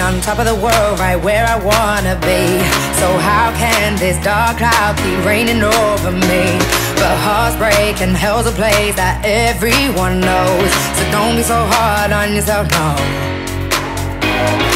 on top of the world, right where I wanna be. So how can this dark cloud keep raining over me? But hearts break and hell's a place that everyone knows. So don't be so hard on yourself, no.